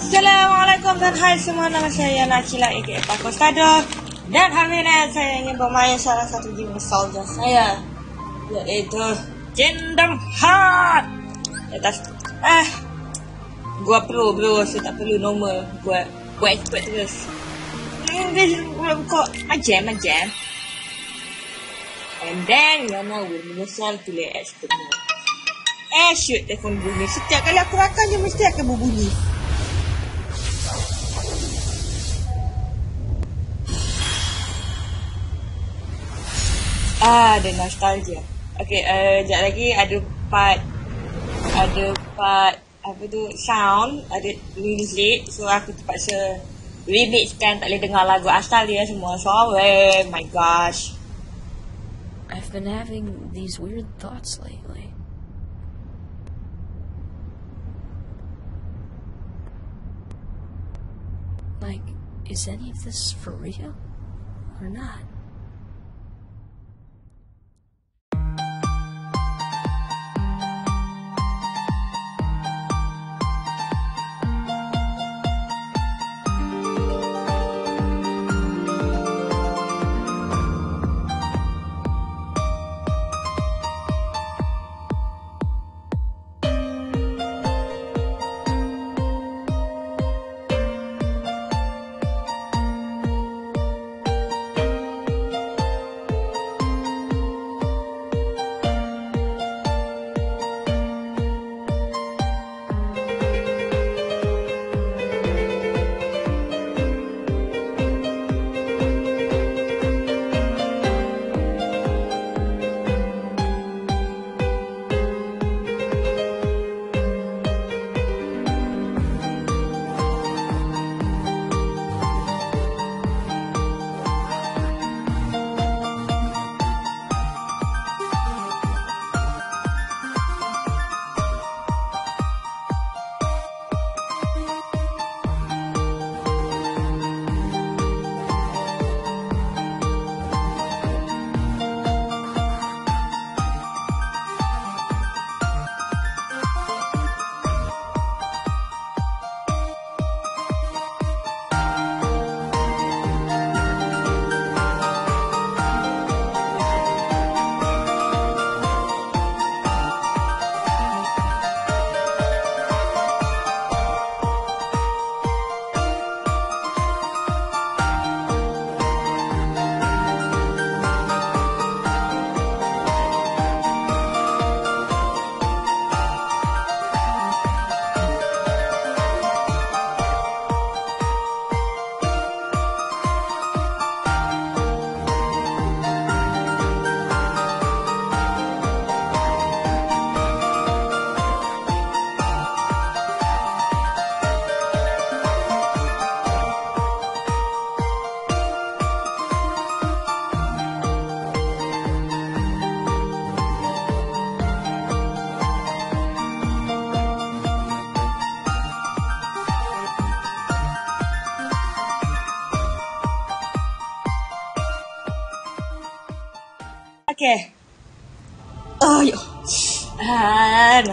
Assalamualaikum dan hai semua. Nama saya Nakila Pak Kostado Dan hari ini saya ingin bermain salah satu game nostalgia saya Iaitu Kingdom Heart Atas Eh Gua pro bro, saya tak perlu normal Buat buat expert terus. English kok macam macam And then know we menyesal pilih expert mode. Eh shoot telefon bunyi. Setiap kali aku rakam dia mesti akan berbunyi Ah, the nostalgia. Okay, uh, sekejap lagi ada part ada part apa tu sound ada music so aku terpaksa remix kan tak boleh dengar lagu asal dia semua sorry my gosh I've been having these weird thoughts lately. Like, is any of this for real? Or not?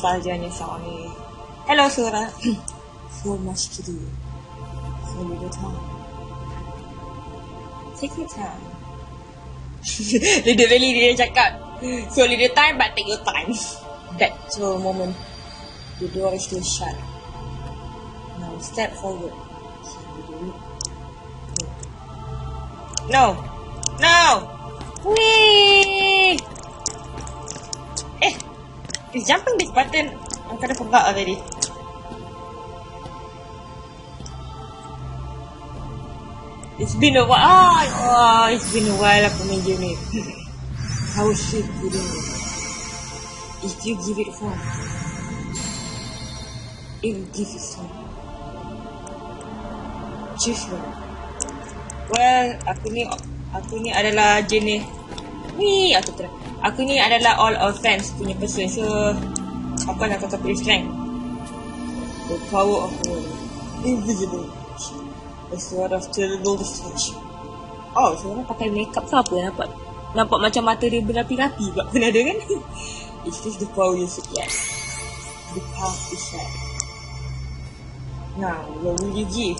Ah, nostalgianya sound ni. Hello, Sora. So much to do. So little time. Take your time. Literally dia cakap, so little time but take your time. That's the moment. The door is still shut. Now step forward. No. No. Whee! He's jumping this button. I kind of forgot already. It's been a while. Ah, oh, it's been a while main game ni. How shit you doing? If you give it fun, it will give you fun. Choose one. Well, aku ni aku ni adalah jenis ni aku ter aku ni adalah all offense punya person so apa nak kata pilih strength the power of will invisible. A sword of terrible destruction. Oh seorang pakai makeup ke apa? Nampak nampak macam mata dia berapi-rapi pula. Pernah ada kan? Is this the power you seek yes. The path is right Now, what will you give?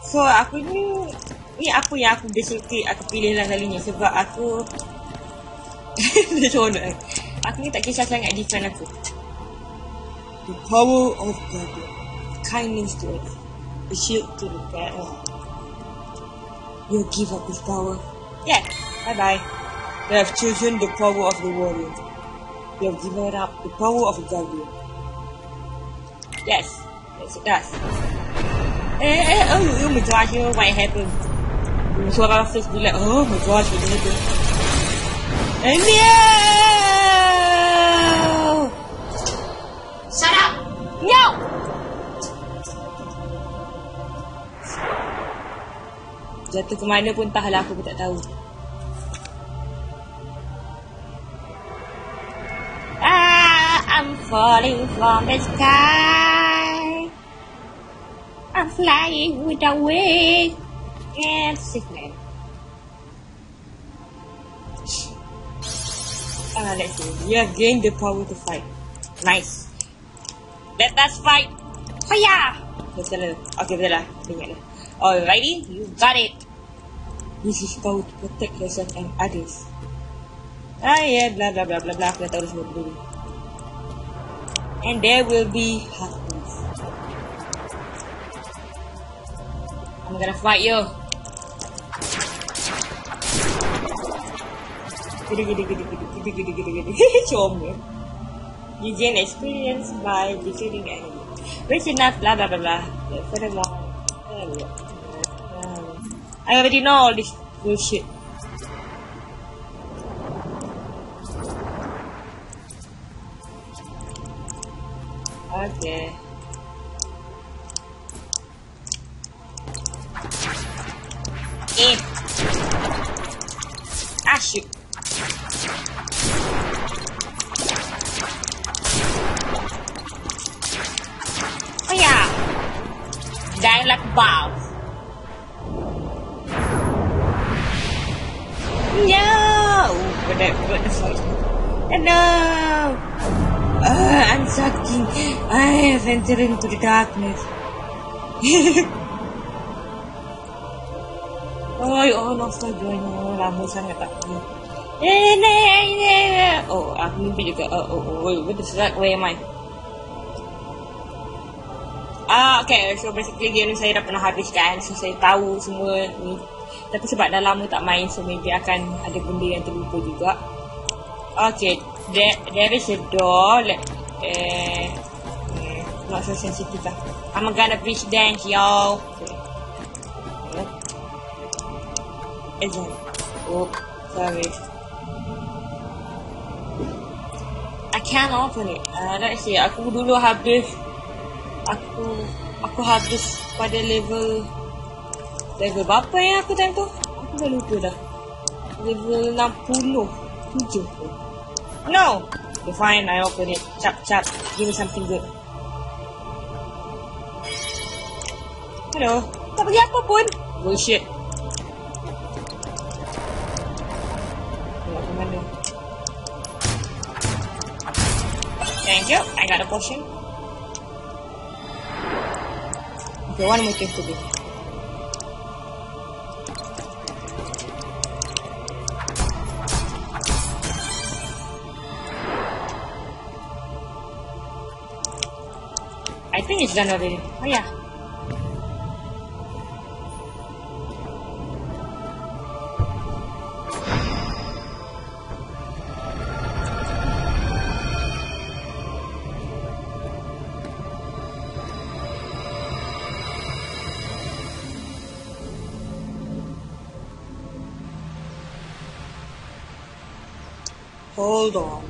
So, aku ni... Ni apa yang aku basically aku pilih lah kalinya sebab aku... Dia seronok kan? Aku ni tak kisah sangat defend aku. The power of God. Kindness to it. A shield to the battle. You give up this power. Yeah, bye-bye. They have chosen the power of the warrior. They have given up the power of the guardian. Yes, yes it does. Eh, eh, oh, oh gosh, you know what happened? I first be like, oh my gosh, what happened? And no! Shut up! No! Jatuh ke mana pun entahlah aku pun tak tahu. Ah, I'm falling from the sky. I'm flying without wings and sickness. Ah, let's see. You have gained the power to fight. Nice. Let us fight. Hiya! Betul lah. Okay, betul lah. Ingat lah. Alrighty, you got it. This is power to protect yourself and others. Ah, yeah, blah, blah, blah, blah, blah. Aku dah tahu semua dulu. And there will be happiness. I'm gonna fight you. Comel. You gain experience by defeating enemy. Rich enough, blah, blah, blah, blah. I already know all this bullshit. Okay. Eh. Ah, shoot. Die like Bob. No! What the, what the fuck? No! Uh, I'm sucking. I have entered into the darkness. Ay, oh, nostalgia nyo. Lama sangat aku. Eh, ne, ne. Oh, aku mimpi juga. Oh, oh, oh, wait, what the fuck? Where am I? Ah, okay. So, basically game ni saya dah pernah habiskan. So, saya tahu semua ni. Tapi sebab dah lama tak main, so maybe akan ada benda yang terlupa juga. Okay, there, there is a door. Let, eh, eh, not so sensitive lah. I'm gonna bridge dance, yo. Okay. Exam. Oh, sorry. I can't open it. Uh, let's see. Aku dulu habis. Aku aku habis pada level level berapa yang aku time tu? Aku dah lupa dah. Level 60. 7. No. Okay, fine. I open it. Cap, cap. Give me something good. Hello. Tak bagi apa pun. Bullshit. Thank you. I got a potion. Okay, one more thing to do. I think it's done already. Oh yeah.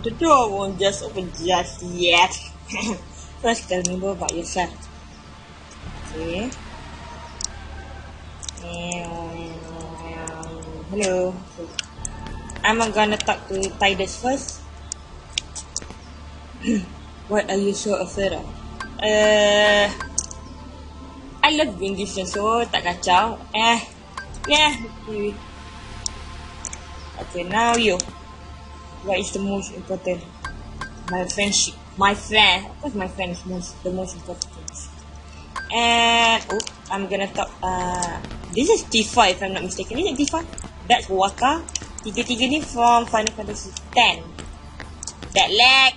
The door won't just open just yet. First, tell me more about yourself. Okay. Hello. I'm gonna talk to Tidus first. what are you so afraid of? Uh, I love being different, so tak kacau. Eh, yeah. Okay, now you. What is the most important? My friendship. my friend. Of course, my friend is most the most important things. And oh, I'm gonna talk. Uh, this is Tifa if I'm not mistaken. Is it Tifa? That's Wakka. Tiga-tiga ni from Final Fantasy X. That lag.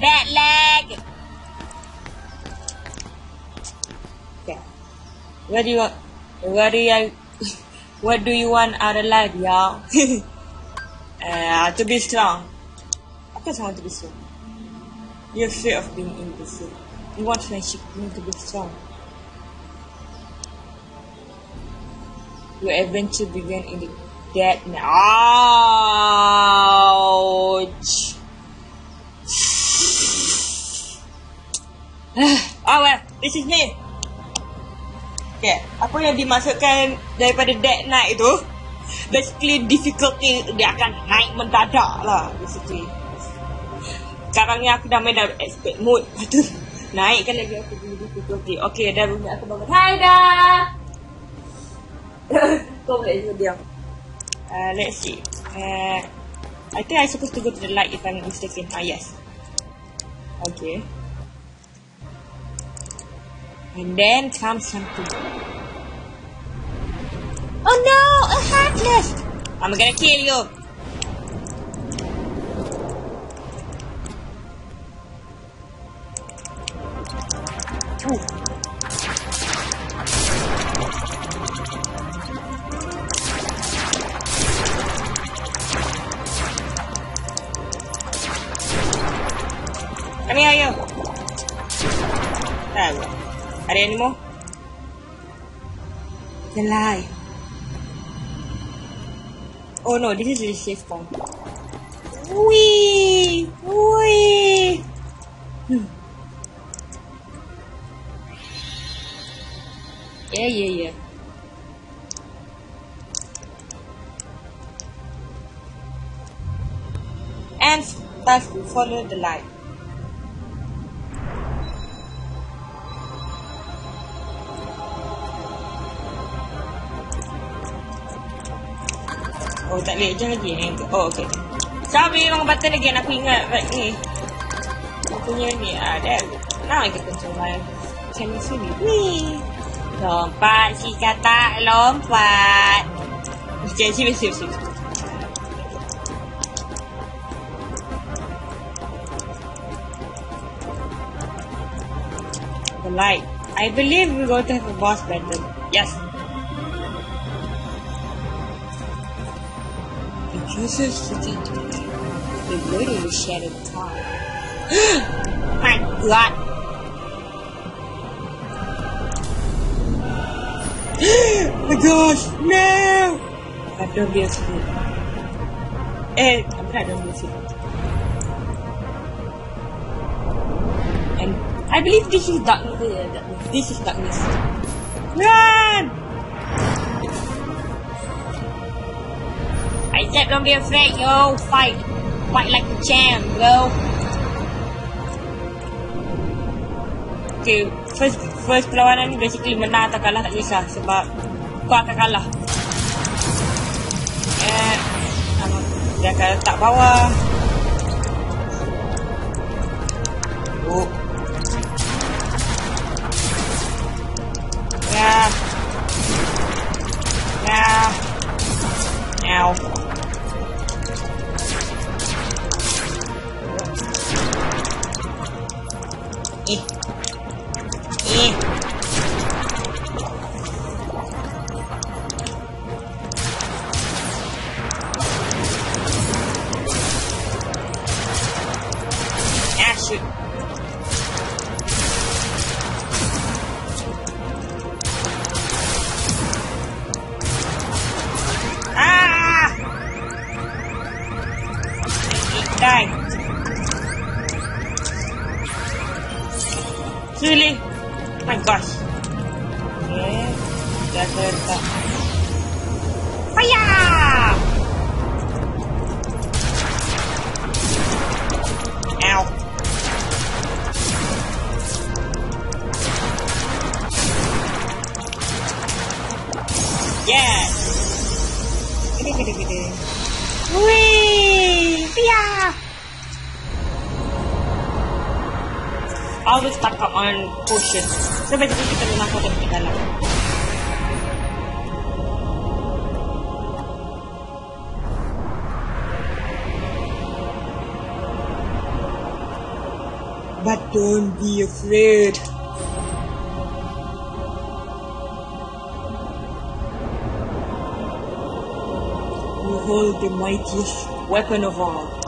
That lag. Okay. What do you want? What do you? What do you want out of life, y'all? uh, to be strong. Of course, I want to be strong. You're afraid of being invisible. You want friendship. You need to be strong. Your adventure began in the dead now. Oh well, this is me. Okay, apa yang dimasukkan daripada Dead Knight itu Basically difficulty dia akan naik mendadak lah Basically. Sekarang ni aku dah main dalam expert mode Lepas tu naikkan lagi aku punya difficulty. Okay, dah bunyi aku bangun. Hai dah! Kau boleh juga diam. Uh, Let's see. Uh, I think I supposed to go to the light if I'm mistaken. Ah yes. Okay. And then comes something. Oh no, a heartless! I'm gonna kill you. Come here, you. There we go. Are there any more? The lie. Oh no, this is the safe point. Wee! Wee! Hmm. Yeah, yeah, yeah. And follow the light. Oh tak boleh je lagi eh. Oh okay. Sabi memang button lagi aku ingat. Right ni. Aku punya ni ah that Now I can control my chemistry ni Wee. Lompat si kata lompat. Okay sini sini sini The light I believe we're going to have a boss battle. Yes Users forget the literally shattered car. My god! My gosh, no! I don't be asleep. Eh, I'm not don't be asleep. And I believe this is darkness. This is darkness. Run! I said don't be afraid, yo. Fight. Fight like a champ, bro. Okay, first first perlawanan ni basically menang atau kalah tak kisah sebab kau akan kalah. Eh, dia akan letak bawah. now. Really? My gosh. Okay. Just let that. Fire! Ow. Yes! Gede, always up on potion. So basically. But don't be afraid. You hold the mightiest weapon of all.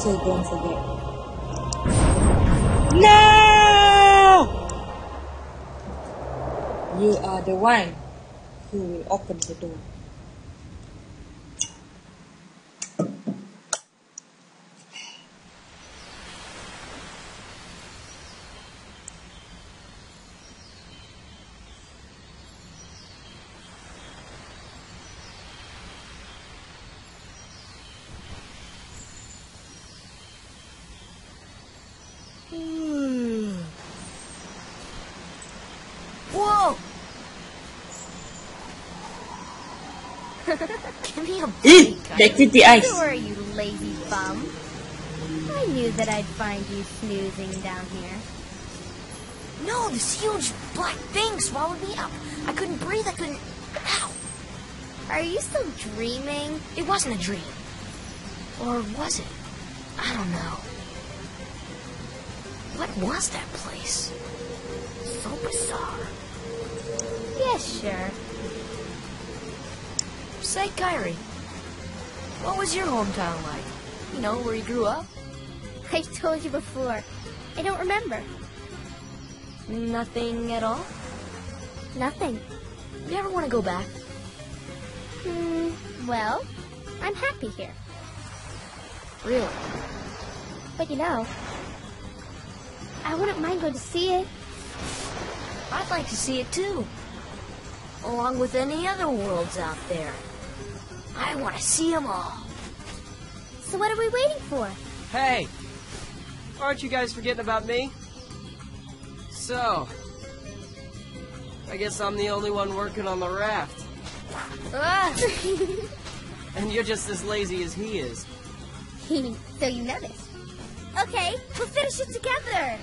So don't forget. No! You are the one who will open the door. A Eee! The ice. eyes. Sure, you lazy bum. I knew that I'd find you snoozing down here. No, this huge black thing swallowed me up. I couldn't breathe. I couldn't. Ow! Are you still dreaming? It wasn't a dream. Or was it? I don't know. What was that place? So bizarre. Yeah, sure. Say, Kairi, what was your hometown like? You know, where you grew up? I told you before. I don't remember. Nothing at all? Nothing. You ever want to go back? Hmm, well, I'm happy here. Really? But you know, I wouldn't mind going to see it. I'd like to see it too. Along with any other worlds out there. I want to see them all. So what are we waiting for? Hey! Aren't you guys forgetting about me? So, I guess I'm the only one working on the raft. And you're just as lazy as he is. so you know this. Okay, we'll finish it together.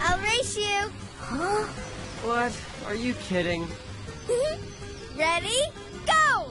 I'll race you. Huh? What? Are you kidding? Ready? Go!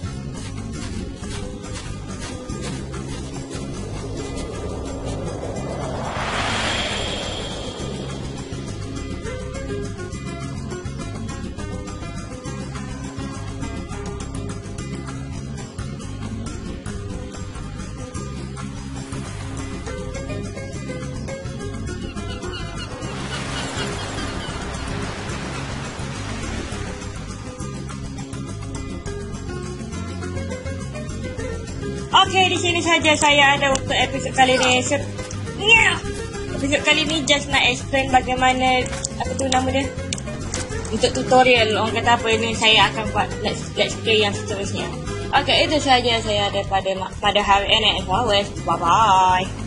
Okey, di sini saja saya ada untuk episod kali ni. So, yeah. Episod kali ni just nak explain bagaimana apa tu nama dia? Untuk tutorial orang kata apa ini saya akan buat let's let's play yang seterusnya. Okey, itu saja saya ada pada pada hari ini always. Bye bye.